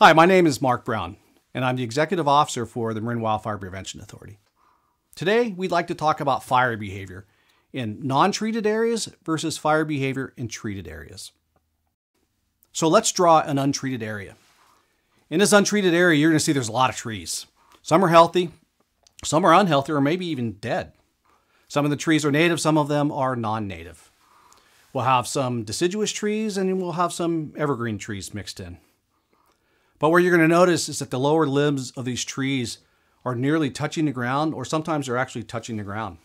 Hi, my name is Mark Brown, and I'm the Executive Officer for the Marin Wildfire Prevention Authority. Today, we'd like to talk about fire behavior in non treated areas versus fire behavior in treated areas. So let's draw an untreated area. In this untreated area, you're going to see there's a lot of trees. Some are healthy, some are unhealthy, or maybe even dead. Some of the trees are native, some of them are non native. We'll have some deciduous trees and we'll have some evergreen trees mixed in. But what you're going to notice is that the lower limbs of these trees are nearly touching the ground, or sometimes they're actually touching the ground.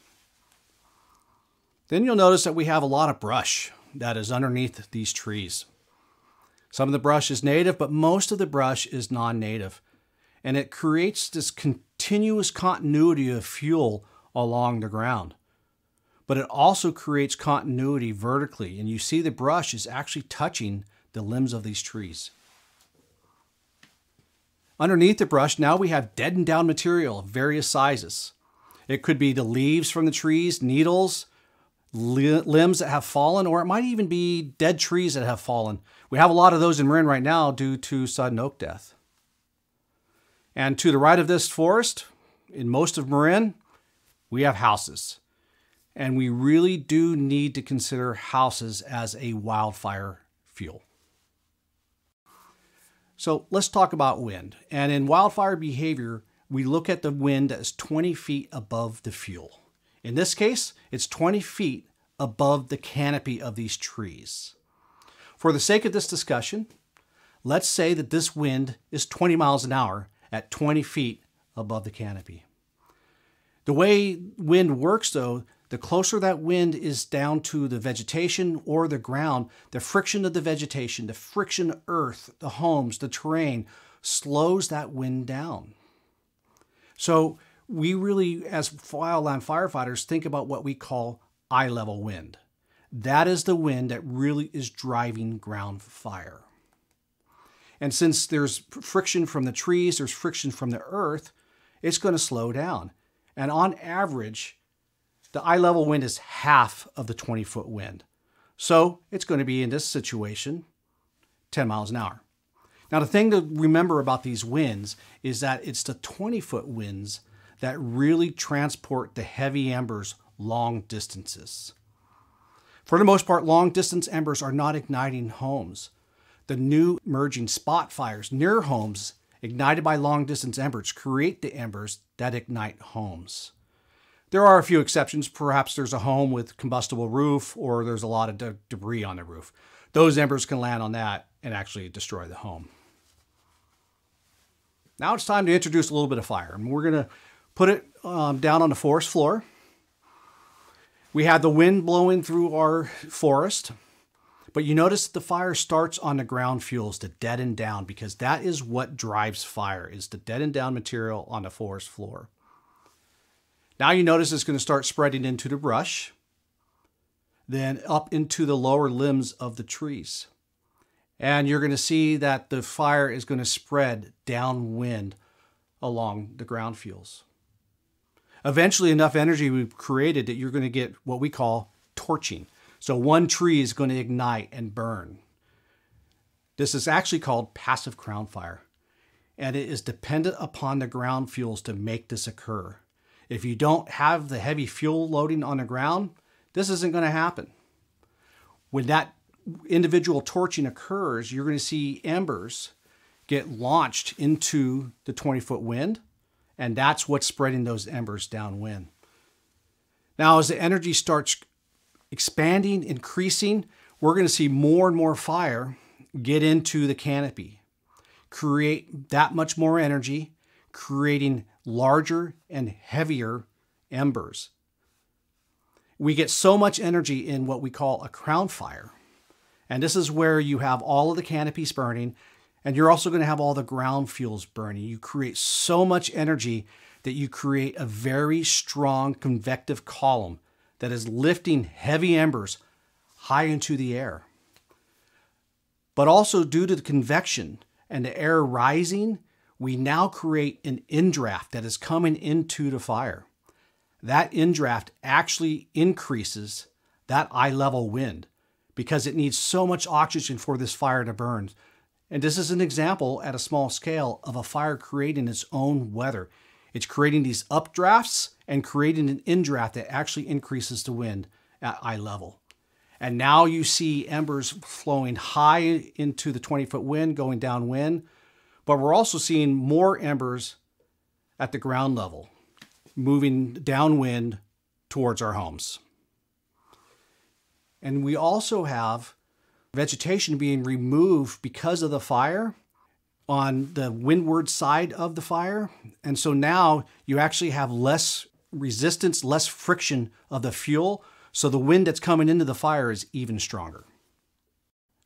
Then you'll notice that we have a lot of brush that is underneath these trees. Some of the brush is native, but most of the brush is non-native. And it creates this continuous continuity of fuel along the ground. But it also creates continuity vertically, and you see the brush is actually touching the limbs of these trees. Underneath the brush, now we have dead and down material of various sizes. It could be the leaves from the trees, needles, limbs that have fallen, or it might even be dead trees that have fallen. We have a lot of those in Marin right now due to sudden oak death. And to the right of this forest, in most of Marin, we have houses. And we really do need to consider houses as a wildfire fuel. So let's talk about wind. And in wildfire behavior, we look at the wind as 20 feet above the fuel. In this case, it's 20 feet above the canopy of these trees. For the sake of this discussion, let's say that this wind is 20 miles an hour at 20 feet above the canopy. The way wind works, though, the closer that wind is down to the vegetation or the ground, the friction of the vegetation, the friction of earth, the homes, the terrain slows that wind down. So we really, as wildland firefighters, think about what we call eye level wind. That is the wind that really is driving ground fire. And since there's friction from the trees, there's friction from the earth, it's going to slow down. And on average, the eye level wind is half of the 20 foot wind. So it's going to be in this situation 10 miles an hour. Now, the thing to remember about these winds is that it's the 20 foot winds that really transport the heavy embers long distances. For the most part, long distance embers are not igniting homes. The new emerging spot fires near homes ignited by long distance embers create the embers that ignite homes. There are a few exceptions. Perhaps there's a home with combustible roof or there's a lot of de- debris on the roof. Those embers can land on that and actually destroy the home. Now it's time to introduce a little bit of fire. And we're going to put it um, down on the forest floor. We have the wind blowing through our forest. But you notice the fire starts on the ground fuels to dead and down because that is what drives fire is the dead and down material on the forest floor. Now you notice it's going to start spreading into the brush, then up into the lower limbs of the trees. And you're going to see that the fire is going to spread downwind along the ground fuels. Eventually, enough energy we've created that you're going to get what we call torching. So one tree is going to ignite and burn. This is actually called passive crown fire, and it is dependent upon the ground fuels to make this occur. If you don't have the heavy fuel loading on the ground, this isn't going to happen. When that individual torching occurs, you're going to see embers get launched into the 20 foot wind, and that's what's spreading those embers downwind. Now, as the energy starts expanding, increasing, we're going to see more and more fire get into the canopy, create that much more energy, creating larger and heavier embers. We get so much energy in what we call a crown fire. And this is where you have all of the canopies burning, and you're also going to have all the ground fuels burning. You create so much energy that you create a very strong convective column that is lifting heavy embers high into the air. But also, due to the convection and the air rising, we now create an indraft that is coming into the fire. That indraft actually increases that eye level wind because it needs so much oxygen for this fire to burn. And this is an example at a small scale of a fire creating its own weather. It's creating these updrafts and creating an indraft that actually increases the wind at eye level. And now you see embers flowing high into the 20 foot wind, going downwind. But we're also seeing more embers at the ground level, moving downwind towards our homes. And we also have vegetation being removed because of the fire on the windward side of the fire. And so now you actually have less resistance, less friction of the fuel. So the wind that's coming into the fire is even stronger.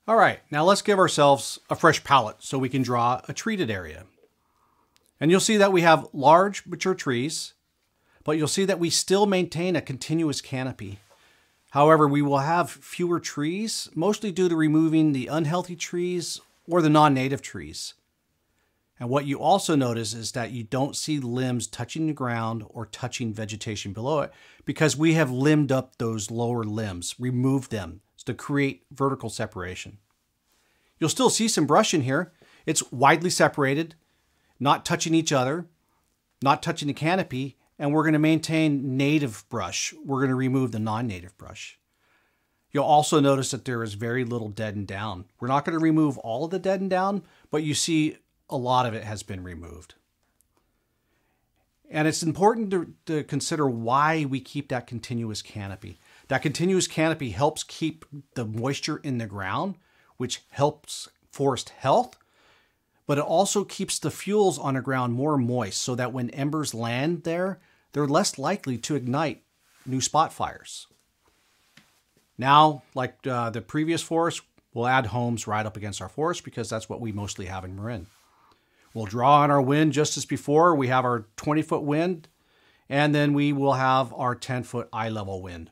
All right, now let's give ourselves a fresh palette so we can draw a treated area. And you'll see that we have large mature trees, but you'll see that we still maintain a continuous canopy. However, we will have fewer trees, mostly due to removing the unhealthy trees or the non-native trees. And what you also notice is that you don't see limbs touching the ground or touching vegetation below it because we have limbed up those lower limbs, removed them to create vertical separation. You'll still see some brush in here. It's widely separated, not touching each other, not touching the canopy, and we're going to maintain native brush. We're going to remove the non-native brush. You'll also notice that there is very little dead and down. We're not going to remove all of the dead and down, but you see a lot of it has been removed. And it's important to, to consider why we keep that continuous canopy. That continuous canopy helps keep the moisture in the ground, which helps forest health, but it also keeps the fuels on the ground more moist so that when embers land there, they're less likely to ignite new spot fires. Now, like uh, the previous forest, we'll add homes right up against our forest because that's what we mostly have in Marin. We'll draw on our wind just as before. We have our 20 foot wind, and then we will have our 10 foot eye level wind.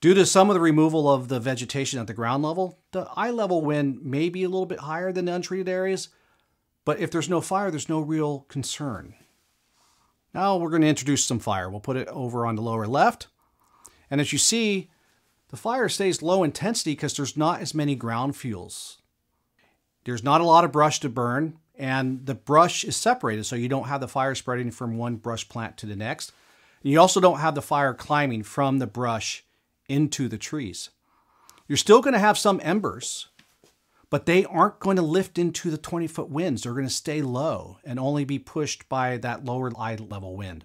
Due to some of the removal of the vegetation at the ground level, the eye level wind may be a little bit higher than the untreated areas, but if there's no fire, there's no real concern. Now we're going to introduce some fire. We'll put it over on the lower left. And as you see, the fire stays low intensity because there's not as many ground fuels. There's not a lot of brush to burn, and the brush is separated so you don't have the fire spreading from one brush plant to the next. You also don't have the fire climbing from the brush into the trees. You're still going to have some embers, but they aren't going to lift into the 20 foot winds. They're going to stay low and only be pushed by that lower eye level wind.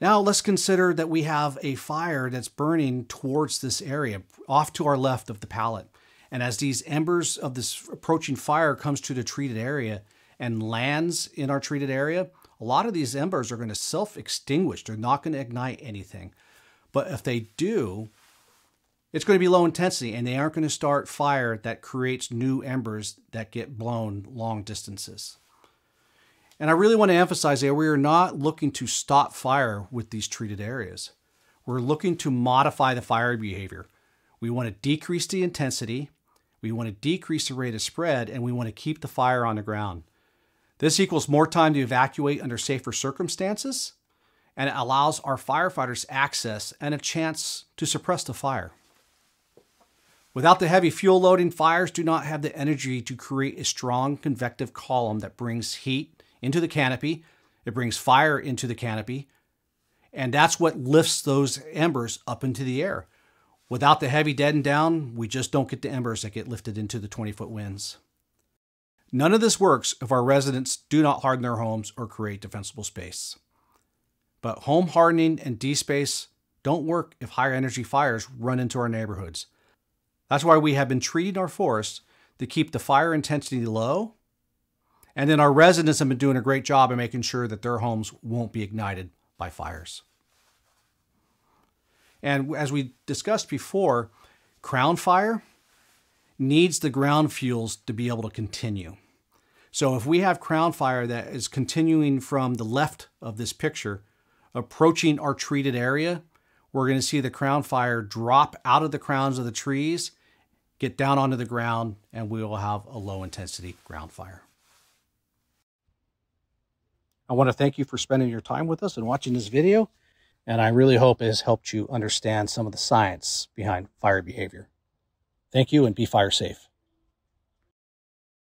Now let's consider that we have a fire that's burning towards this area, off to our left of the palette. And as these embers of this approaching fire comes to the treated area and lands in our treated area, a lot of these embers are going to self-extinguish. They're not going to ignite anything. But if they do, it's going to be low intensity and they aren't going to start fire that creates new embers that get blown long distances. And I really want to emphasize that we are not looking to stop fire with these treated areas. We're looking to modify the fire behavior. We want to decrease the intensity, we want to decrease the rate of spread, and we want to keep the fire on the ground. This equals more time to evacuate under safer circumstances, and it allows our firefighters access and a chance to suppress the fire. Without the heavy fuel loading, fires do not have the energy to create a strong convective column that brings heat into the canopy. It brings fire into the canopy, and that's what lifts those embers up into the air. Without the heavy dead and down, we just don't get the embers that get lifted into the 20 foot winds. None of this works if our residents do not harden their homes or create defensible space. But home hardening and D-space don't work if higher energy fires run into our neighborhoods. That's why we have been treating our forests to keep the fire intensity low. And then our residents have been doing a great job of making sure that their homes won't be ignited by fires. And as we discussed before, crown fire needs the ground fuels to be able to continue. So if we have crown fire that is continuing from the left of this picture, approaching our treated area, we're going to see the crown fire drop out of the crowns of the trees, get down onto the ground, and we will have a low intensity ground fire. I want to thank you for spending your time with us and watching this video, and I really hope it has helped you understand some of the science behind fire behavior. Thank you and be fire safe.